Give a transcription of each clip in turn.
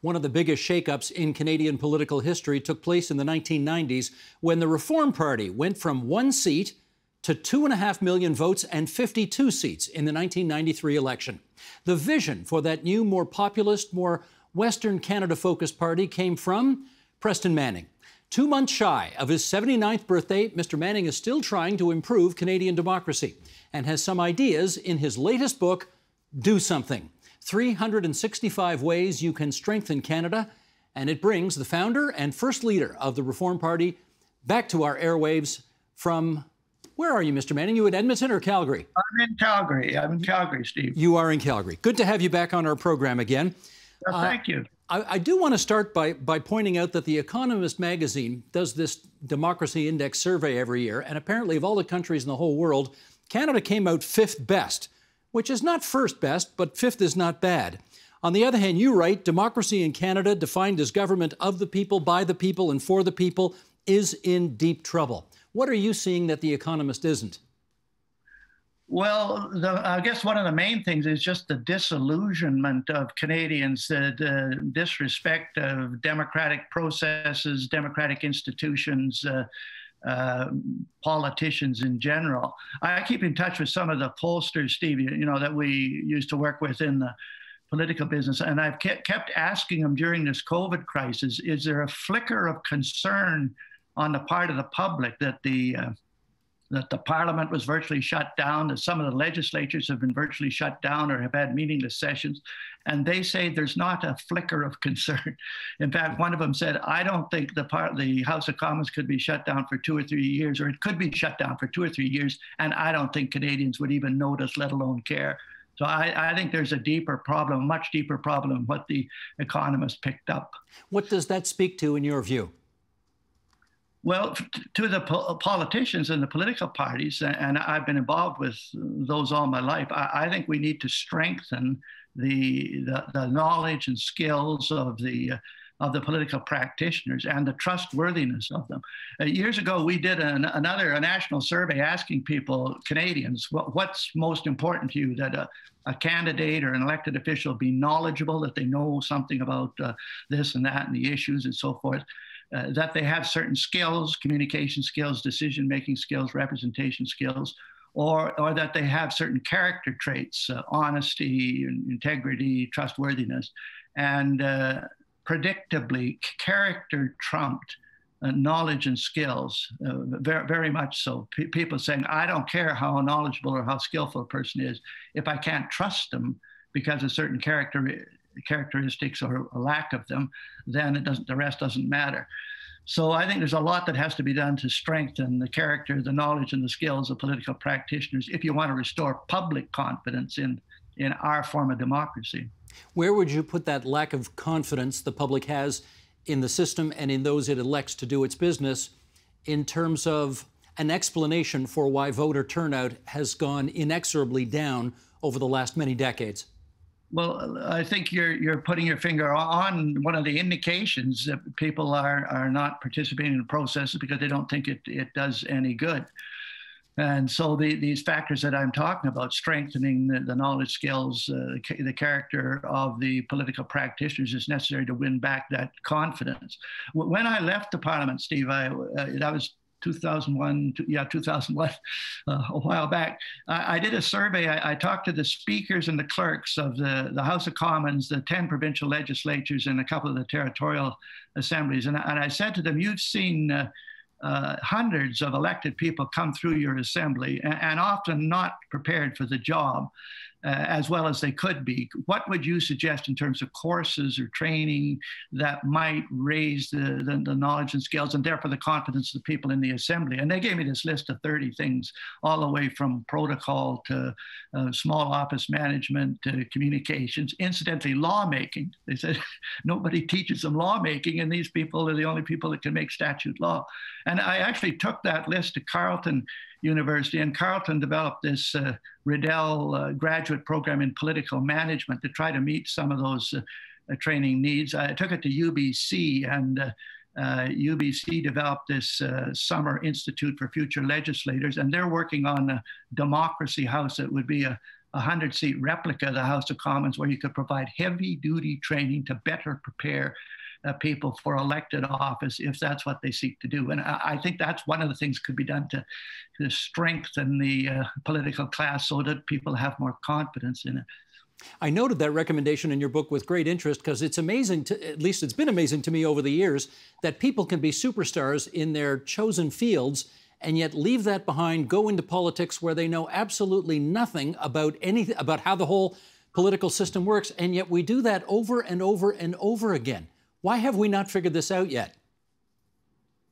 One of the biggest shakeups in Canadian political history took place in the 1990s when the Reform Party went from one seat to two and a half million votes and 52 seats in the 1993 election. The vision for that new, more populist, more Western Canada focused party came from Preston Manning. Two months shy of his 79th birthday, Mr. Manning is still trying to improve Canadian democracy and has some ideas in his latest book, Do Something 365 Ways You Can Strengthen Canada. And it brings the founder and first leader of the Reform Party back to our airwaves from where are you, Mr. Manning? You in Edmonton or Calgary? I'm in Calgary. I'm in Calgary, Steve. You are in Calgary. Good to have you back on our program again. Well, thank uh, you. I, I, do want to start by, by pointing out that The Economist magazine does this Democracy Index survey every year, and apparently, of all the countries in the whole world, Canada came out fifth best, which is not first best, but fifth is not bad. On the other hand, you write democracy in Canada, defined as government of the people, by the people, and for the people, is in deep trouble. What are you seeing that The Economist isn't? Well, the, I guess one of the main things is just the disillusionment of Canadians, the, the disrespect of democratic processes, democratic institutions, uh, uh, politicians in general. I keep in touch with some of the pollsters, Steve, you know, that we used to work with in the political business. And I've kept asking them during this COVID crisis is there a flicker of concern on the part of the public that the uh, that the parliament was virtually shut down, that some of the legislatures have been virtually shut down or have had meaningless sessions. And they say there's not a flicker of concern. In fact, one of them said, I don't think the, part, the House of Commons could be shut down for two or three years, or it could be shut down for two or three years. And I don't think Canadians would even notice, let alone care. So I, I, think there's a deeper problem, much deeper problem, what the economists picked up. What does that speak to in your view? Well, to the po- politicians and the political parties, and I've been involved with those all my life, I, I think we need to strengthen the, the, the knowledge and skills of the uh, of the political practitioners and the trustworthiness of them. Uh, years ago, we did an, another a national survey asking people, Canadians, what, what's most important to you that a, a, candidate or an elected official be knowledgeable, that they know something about uh, this and that and the issues and so forth uh, that they have certain skills, communication skills, decision making skills, representation skills, or, or that they have certain character traits, uh, honesty, integrity, trustworthiness. And uh, predictably, character trumped uh, knowledge and skills, uh, very, very much so. P- people saying, I don't care how knowledgeable or how skillful a person is, if I can't trust them because of certain character characteristics or a lack of them, then it doesn't, the rest doesn't matter. So I think there's a lot that has to be done to strengthen the character, the knowledge, and the skills of political practitioners if you want to restore public confidence in, in our form of democracy. Where would you put that lack of confidence the public has in the system and in those it elects to do its business in terms of an explanation for why voter turnout has gone inexorably down over the last many decades? Well, I think you're you're putting your finger on one of the indications that people are are not participating in the processes because they don't think it it does any good. And so the, these factors that I'm talking about, strengthening the, the knowledge, skills, uh, the character of the political practitioners is necessary to win back that confidence. When I left the parliament, Steve, I, uh, that was 2001, yeah, 2001, uh, a while back. I, I did a survey. I, I, talked to the speakers and the clerks of the, the House of Commons, the 10 provincial legislatures, and a couple of the territorial assemblies. And, and I said to them, You've seen uh, uh, hundreds of elected people come through your assembly and, and often not prepared for the job uh, as well as they could be. What would you suggest in terms of courses or training that might raise the, the, the, knowledge and skills and therefore the confidence of the people in the assembly? And they gave me this list of 30 things, all the way from protocol to uh, small office management to communications, incidentally, lawmaking. They said nobody teaches them lawmaking, and these people are the only people that can make statute law. And I actually took that list to Carleton University, and Carleton developed this uh, Riddell uh, graduate program in political management to try to meet some of those uh, uh training needs. I took it to UBC, and UBC uh, developed this uh, Summer Institute for Future Legislators, and they're working on a democracy house that would be a, a 100 seat replica of the House of Commons where you could provide heavy duty training to better prepare uh, people for elected office if that's what they seek to do. And I, I think that's one of the things could be done to, to strengthen the uh, political class so that people have more confidence in it. I noted that recommendation in your book with great interest because it's amazing, to, at least it's been amazing to me over the years, that people can be superstars in their chosen fields and yet leave that behind, go into politics where they know absolutely nothing about anything about how the whole political system works, and yet we do that over and over and over again. Why have we not figured this out yet?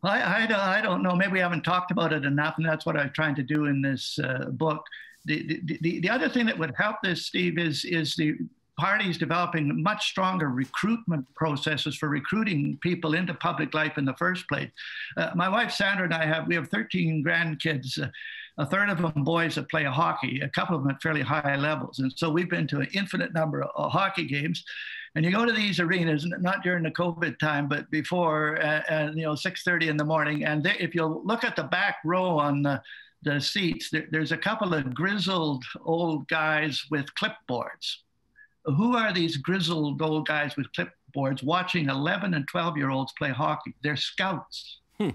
I, I, I don't know. Maybe we haven't talked about it enough, and that's what I'm trying to do in this uh, book. The, the, the, the other thing that would help this, Steve, is, is the parties developing much stronger recruitment processes for recruiting people into public life in the first place. Uh, my wife Sandra and I have we have 13 grandkids. Uh, a third of them boys that play hockey, a couple of them at fairly high levels, and so we've been to an infinite number of hockey games. And you go to these arenas, not during the COVID time, but before, uh, and you know, 6:30 in the morning. And they, if you look at the back row on the, the seats, there, there's a couple of grizzled old guys with clipboards. Who are these grizzled old guys with clipboards watching 11 and 12 year olds play hockey? They're scouts. Hmm.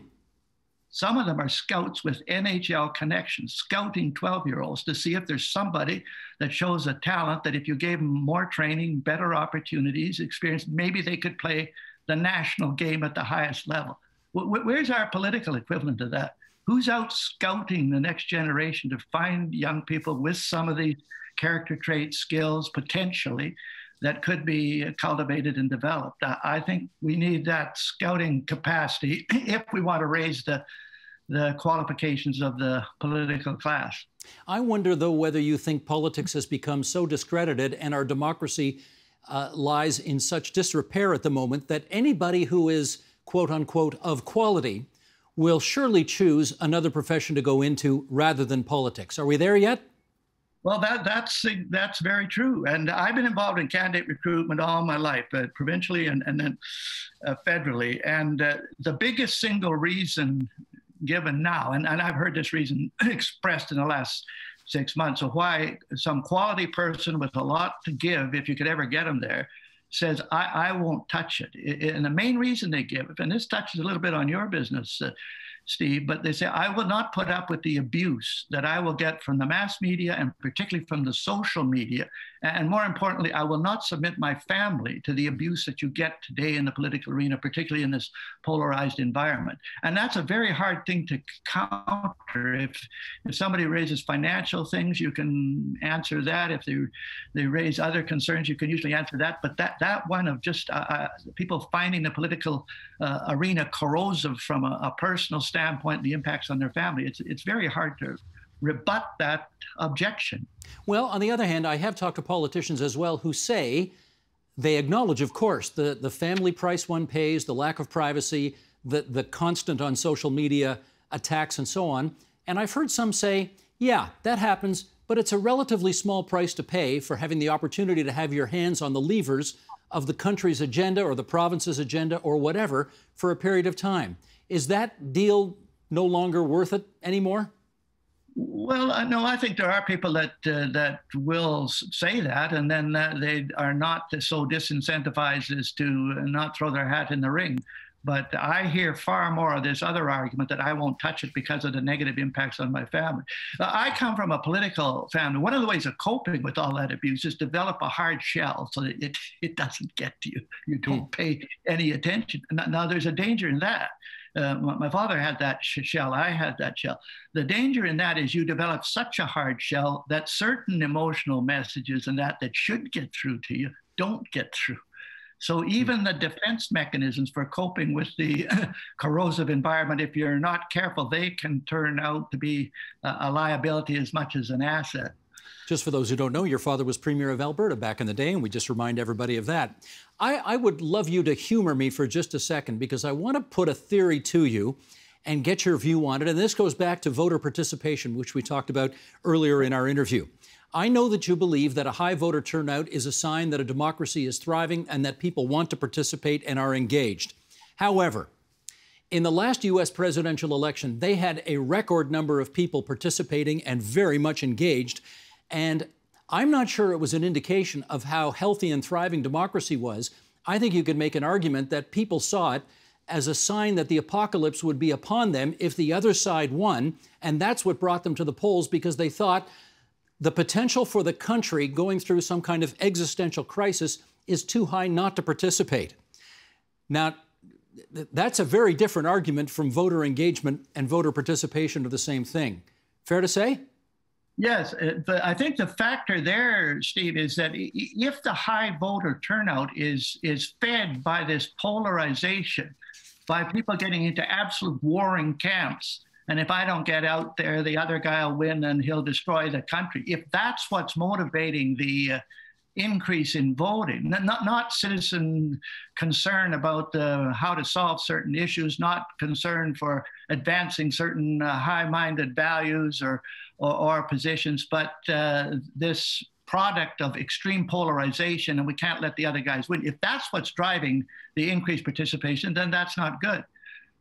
Some of them are scouts with NHL connections, scouting 12 year olds to see if there's somebody that shows a talent that if you gave them more training, better opportunities, experience, maybe they could play the national game at the highest level. Where's our political equivalent of that? Who's out scouting the next generation to find young people with some of these character traits, skills, potentially, that could be cultivated and developed. I think we need that scouting capacity if we want to raise the the qualifications of the political class. I wonder, though, whether you think politics has become so discredited and our democracy uh, lies in such disrepair at the moment that anybody who is, quote unquote, of quality will surely choose another profession to go into rather than politics. Are we there yet? Well, that, that's that's very true, and I've been involved in candidate recruitment all my life, uh, provincially and, and then uh, federally. And uh, the biggest single reason given now, and, and I've heard this reason expressed in the last six months of why some quality person with a lot to give, if you could ever get them there, says, I, I won't touch it. And the main reason they give, and this touches a little bit on your business, uh, Steve, but they say, I will not put up with the abuse that I will get from the mass media and particularly from the social media. And more importantly, I will not submit my family to the abuse that you get today in the political arena, particularly in this polarized environment. And that's a very hard thing to counter. If, if somebody raises financial things, you can answer that. If they, they raise other concerns, you can usually answer that. But that, that one of just uh, uh people finding the political uh, arena corrosive from a, a personal standpoint, and the impacts on their family, it's, it's very hard to rebut that objection. Well, on the other hand, I have talked to politicians as well who say they acknowledge, of course, the, the family price one pays, the lack of privacy, the, the constant on social media attacks, and so on. And I've heard some say, yeah, that happens, but it's a relatively small price to pay for having the opportunity to have your hands on the levers of the country's agenda or the province's agenda or whatever for a period of time. Is that deal no longer worth it anymore? Well, uh, no, I think there are people that uh, that will say that, and then uh, they are not so disincentivized as to not throw their hat in the ring. But I hear far more of this other argument that I won't touch it because of the negative impacts on my family. Uh, I come from a political family. One of the ways of coping with all that abuse is develop a hard shell so that it, it doesn't get to you. You don't mm. pay any attention. Now, there's a danger in that. Uh, my father had that shell. I had that shell. The danger in that is you develop such a hard shell that certain emotional messages and that that should get through to you don't get through. So hmm. even the defense mechanisms for coping with the corrosive environment, if you're not careful, they can turn out to be a liability as much as an asset. Just for those who don't know, your father was Premier of Alberta back in the day, and we just remind everybody of that. I, I would love you to humor me for just a second because I want to put a theory to you and get your view on it. And this goes back to voter participation, which we talked about earlier in our interview. I know that you believe that a high voter turnout is a sign that a democracy is thriving and that people want to participate and are engaged. However, in the last U.S. presidential election, they had a record number of people participating and very much engaged. And I'm not sure it was an indication of how healthy and thriving democracy was. I think you could make an argument that people saw it as a sign that the apocalypse would be upon them if the other side won. And that's what brought them to the polls because they thought the potential for the country going through some kind of existential crisis is too high not to participate. Now, that's a very different argument from voter engagement and voter participation are the same thing. Fair to say? Yes, uh, but I think the factor there, Steve, is that if the high voter turnout is is fed by this polarization, by people getting into absolute warring camps, and if I don't get out there, the other guy will win and he'll destroy the country. If that's what's motivating the uh, increase in voting, not, not citizen concern about uh, how to solve certain issues, not concern for advancing certain uh, high minded values or, or, or, positions, but uh, this product of extreme polarization and we can't let the other guys win. If that's what's driving the increased participation, then that's not good.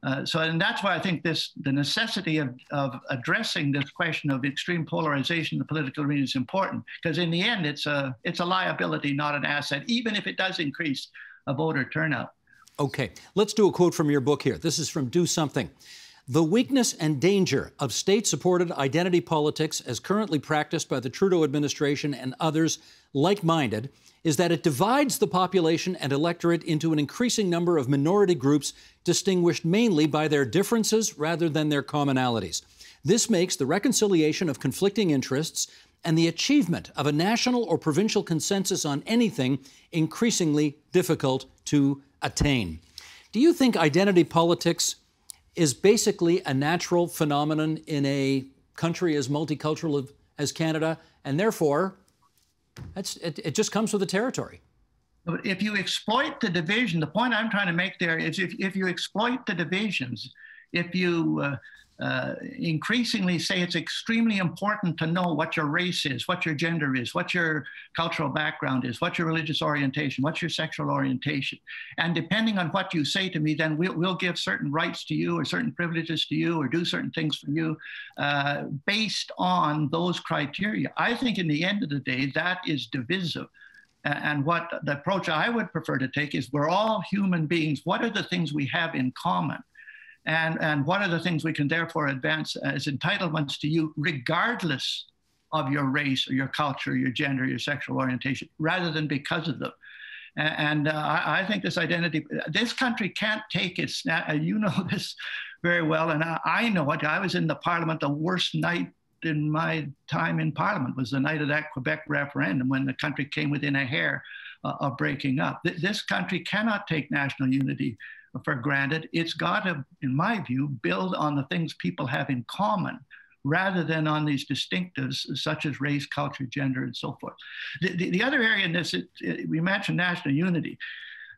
Uh, so, and that's why I think this the necessity of, of addressing this question of extreme polarization in the political arena is important because in the end, it's a it's a liability, not an asset, even if it does increase a voter turnout. Okay, let's do a quote from your book here. This is from Do Something. The weakness and danger of state supported identity politics, as currently practiced by the Trudeau administration and others like minded, is that it divides the population and electorate into an increasing number of minority groups distinguished mainly by their differences rather than their commonalities. This makes the reconciliation of conflicting interests and the achievement of a national or provincial consensus on anything increasingly difficult to attain. Do you think identity politics is basically a natural phenomenon in a country as multicultural as Canada, and therefore that's, it, it just comes with the territory. If you exploit the division, the point I'm trying to make there is if, if you exploit the divisions, if you uh, uh, increasingly say it's extremely important to know what your race is, what your gender is, what your cultural background is, what your religious orientation, what's your sexual orientation. And depending on what you say to me, then we'll, we'll give certain rights to you or certain privileges to you or do certain things for you uh, based on those criteria. I think in the end of the day, that is divisive. And what the approach I would prefer to take is we're all human beings. What are the things we have in common? And, and what are the things we can therefore advance as entitlements to you, regardless of your race or your culture, your gender, your sexual orientation, rather than because of them. And, uh, I, I, think this identity, this country can't take its, uh, you know this very well, and I, I know it. I was in the parliament, the worst night in my time in parliament was the night of that Quebec referendum when the country came within a hair uh, of breaking up. Th- this country cannot take national unity for granted. It's got to, in my view, build on the things people have in common rather than on these distinctives such as race, culture, gender, and so forth. The, the, the other area in this, it, it, we mentioned national unity.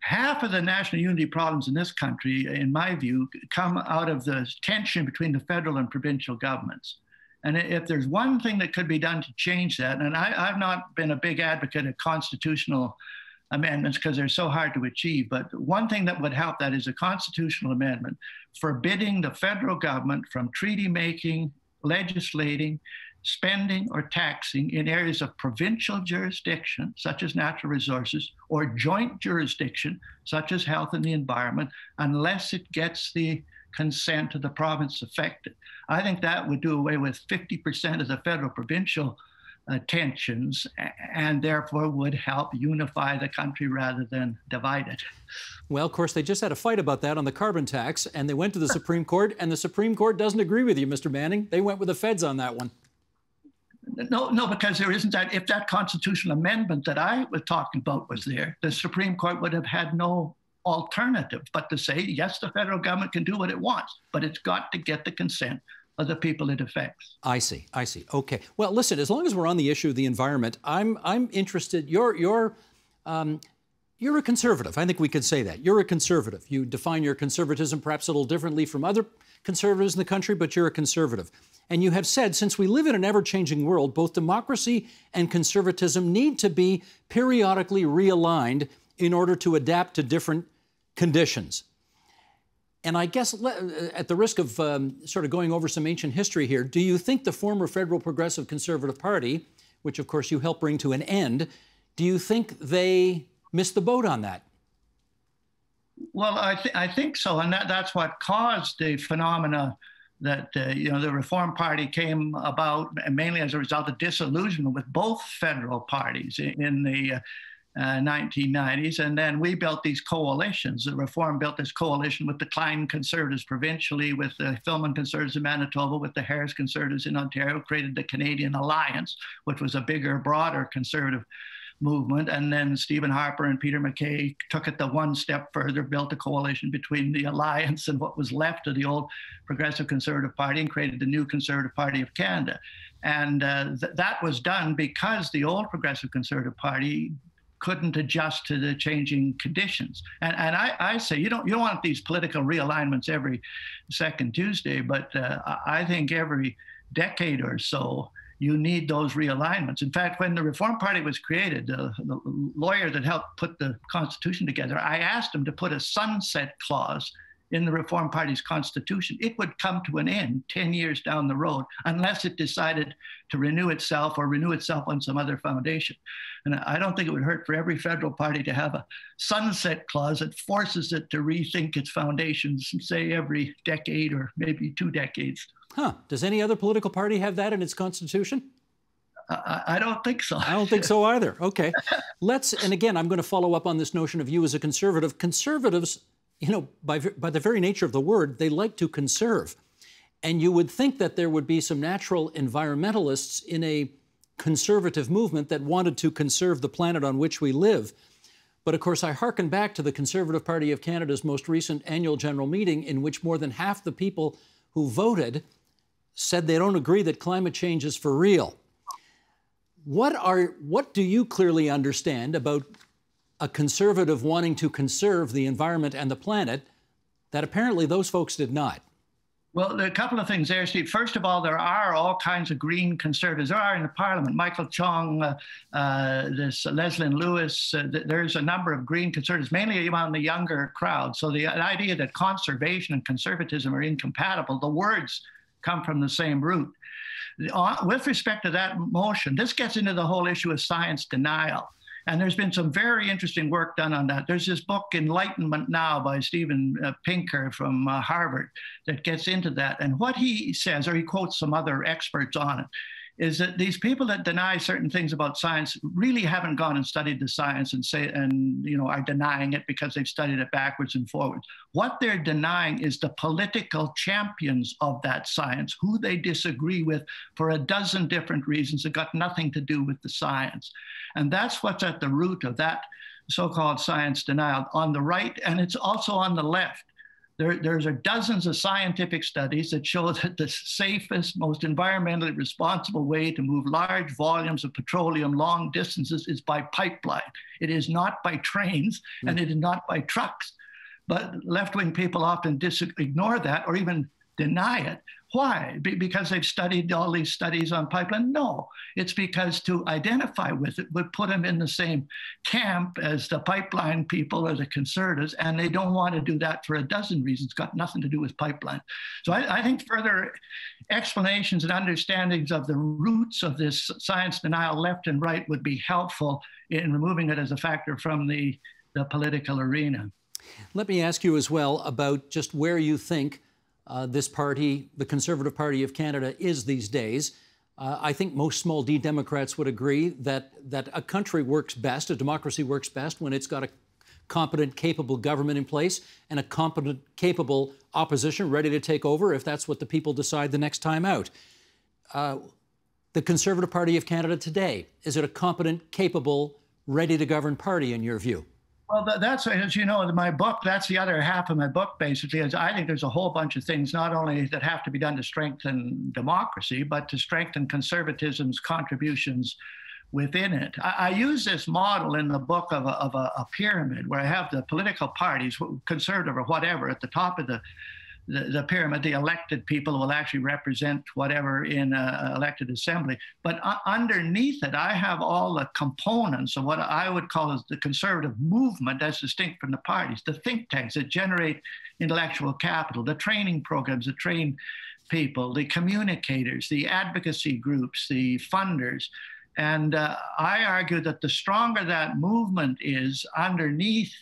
Half of the national unity problems in this country, in my view, come out of the tension between the federal and provincial governments. And if there's one thing that could be done to change that, and I, have not been a big advocate of constitutional amendments because they're so hard to achieve. But one thing that would help that is a constitutional amendment forbidding the federal government from treaty making, legislating, spending, or taxing in areas of provincial jurisdiction, such as natural resources, or joint jurisdiction, such as health and the environment, unless it gets the consent of the province affected. I think that would do away with 50% of the federal provincial uh, tensions and therefore would help unify the country rather than divide it. Well, of course, they just had a fight about that on the carbon tax, and they went to the Supreme Court, and the Supreme Court doesn't agree with you, Mr. Manning. They went with the feds on that one. No, no, because there isn't that. If that constitutional amendment that I was talking about was there, the Supreme Court would have had no alternative but to say, yes, the federal government can do what it wants, but it's got to get the consent of the people it affects. I see. I see. Okay. Well, listen. As long as we're on the issue of the environment, I'm I'm interested. You're you're um, you're a conservative. I think we could say that. You're a conservative. You define your conservatism perhaps a little differently from other conservatives in the country, but you're a conservative. And you have said, since we live in an ever changing world, both democracy and conservatism need to be periodically realigned in order to adapt to different conditions. And I guess, uh, at the risk of um, sort of going over some ancient history here, do you think the former Federal Progressive Conservative Party, which of course you helped bring to an end. Do you think they missed the boat on that? Well, I, th- I think so, and that, that's what caused the phenomena that uh, you know the Reform Party came about mainly as a result of disillusionment with both federal parties in the uh, uh, 1990s, and then we built these coalitions. The Reform built this coalition with the Klein Conservatives provincially, with the Filmon Conservatives in Manitoba, with the Harris Conservatives in Ontario, created the Canadian Alliance, which was a bigger, broader conservative movement. And then Stephen Harper and Peter MacKay took it the one step further, built a coalition between the Alliance and what was left of the old Progressive Conservative Party and created the new Conservative Party of Canada. And uh, th- that was done because the old Progressive Conservative Party couldn't adjust to the changing conditions. And, and I, I, say you don't you don't want these political realignments every second Tuesday, but uh, I think every decade or so you need those realignments. In fact, when the Reform Party was created, the lawyer that helped put the Constitution together, I asked him to put a sunset clause in the Reform Party's constitution. It would come to an end 10 years down the road unless it decided to renew itself or renew itself on some other foundation. And I don't think it would hurt for every federal party to have a sunset clause that forces it to rethink its foundations, say every decade or maybe two decades. Huh. Does any other political party have that in its constitution? I, I don't think so. I don't think so either. Okay. Let's, and again, I'm going to follow up on this notion of you as a conservative. Conservatives, you know, by, by the very nature of the word, they like to conserve. And you would think that there would be some natural environmentalists in a conservative movement that wanted to conserve the planet on which we live. But of course, I hearken back to the Conservative Party of Canada's most recent annual general meeting, in which more than half the people who voted said they don't agree that climate change is for real. What are what do you clearly understand about a conservative wanting to conserve the environment and the planet that apparently those folks did not? Well, a couple of things there, Steve. First of all, there are all kinds of green conservatives. There are in the parliament. Michael Chong, uh, uh, this Leslyn Lewis. Uh, th- there's a number of green conservatives, mainly among the younger crowd. So the, the idea that conservation and conservatism are incompatible, the words come from the same root. Uh, with respect to that motion, this gets into the whole issue of science denial. And there's been some very interesting work done on that. There's this book, Enlightenment Now, by Steven uh, Pinker from uh, Harvard, that gets into that. And what he says, or he quotes some other experts on it, is that these people that deny certain things about science really haven't gone and studied the science and say and you know are denying it because they've studied it backwards and forwards. What they're denying is the political champions of that science who they disagree with for a dozen different reasons that got nothing to do with the science. And that's what's at the root of that so-called science denial on the right and it's also on the left there, there's dozens of scientific studies that show that the safest, most environmentally responsible way to move large volumes of petroleum long distances is by pipeline. It is not by trains mm. and it is not by trucks. But left wing people often dis- ignore that or even deny it. Why? Be- because they've studied all these studies on pipeline? No, it's because to identify with it would put them in the same camp as the pipeline people or the conservatives, and they don't want to do that for a dozen reasons, got nothing to do with pipeline. So I, I think further explanations and understandings of the roots of this science denial, left and right, would be helpful in removing it as a factor from the, the political arena. Let me ask you as well about just where you think uh, this party, the Conservative Party of Canada, is these days. Uh, I think most small d Democrats would agree that, that a country works best, a democracy works best when it's got a competent, capable government in place and a competent, capable opposition ready to take over if that's what the people decide the next time out. Uh, the Conservative Party of Canada today, is it a competent, capable, ready to govern party in your view? Well, that's as you know, my book. That's the other half of my book. Basically, is I think there's a whole bunch of things not only that have to be done to strengthen democracy, but to strengthen conservatism's contributions within it. I, I use this model in the book of, a, of a, a pyramid where I have the political parties, conservative or whatever, at the top of the the, the, pyramid, the elected people will actually represent whatever in an elected assembly. But uh, underneath it, I have all the components of what I would call as the conservative movement as distinct from the parties, the think tanks that generate intellectual capital, the training programs that train people, the communicators, the advocacy groups, the funders, And uh, I argue that the stronger that movement is underneath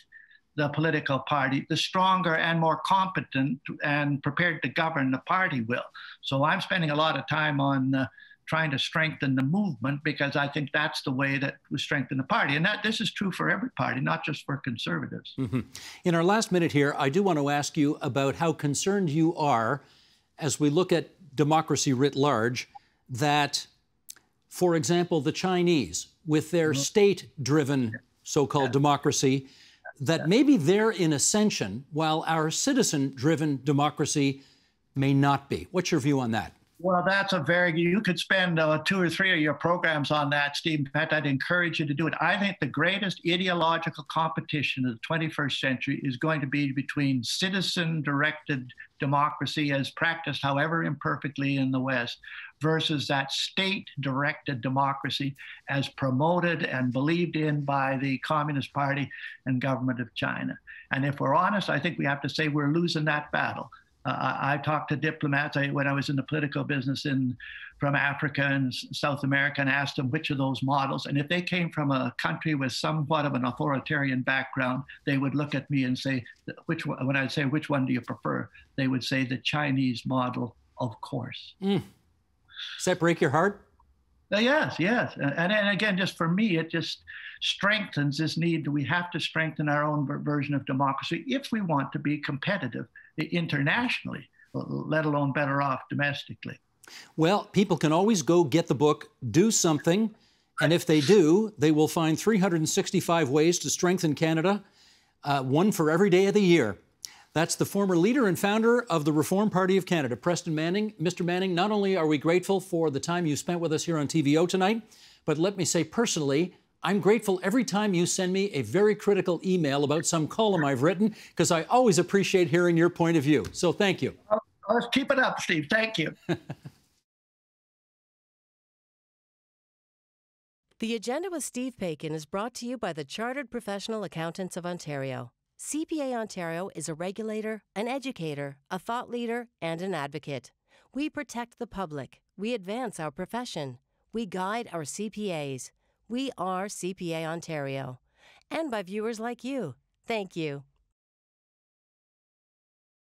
the political party, the stronger and more competent and prepared to govern the party will. So I'm spending a lot of time on uh, trying to strengthen the movement because I think that's the way that we strengthen the party. And that this is true for every party, not just for conservatives. Mm-hmm. In our last minute here, I do want to ask you about how concerned you are as we look at democracy writ large that, for example, the Chinese, with their mm-hmm. state driven so called yeah. democracy, that maybe they're in ascension while our citizen driven democracy may not be. What's your view on that? Well, that's a very, you could spend uh, two or three of your programs on that, Steve. In fact, I'd encourage you to do it. I think the greatest ideological competition of the 21st century is going to be between citizen directed democracy as practiced, however imperfectly, in the West, versus that state directed democracy as promoted and believed in by the Communist Party and government of China. And if we're honest, I think we have to say we're losing that battle. Uh, I, talked to diplomats I, when I was in the political business in from Africa and South America and asked them which of those models. And if they came from a country with somewhat of an authoritarian background, they would look at me and say, which one, when I'd say, which one do you prefer? They would say the Chinese model, of course. Mm. Does that break your heart? Uh, yes, yes. And, and again, just for me, it just strengthens this need that we have to strengthen our own version of democracy if we want to be competitive internationally, let alone better off domestically. Well, people can always go get the book, do something, and if they do, they will find 365 ways to strengthen Canada, uh, one for every day of the year. That's the former leader and founder of the Reform Party of Canada, Preston Manning. Mr. Manning, not only are we grateful for the time you spent with us here on TVO tonight, but let me say personally, I'm grateful every time you send me a very critical email about some column I've written because I always appreciate hearing your point of view. So thank you. Let's keep it up, Steve. Thank you. the Agenda with Steve Paikin is brought to you by the Chartered Professional Accountants of Ontario. CPA Ontario is a regulator, an educator, a thought leader, and an advocate. We protect the public. We advance our profession. We guide our CPAs. We are CPA Ontario. And by viewers like you. Thank you.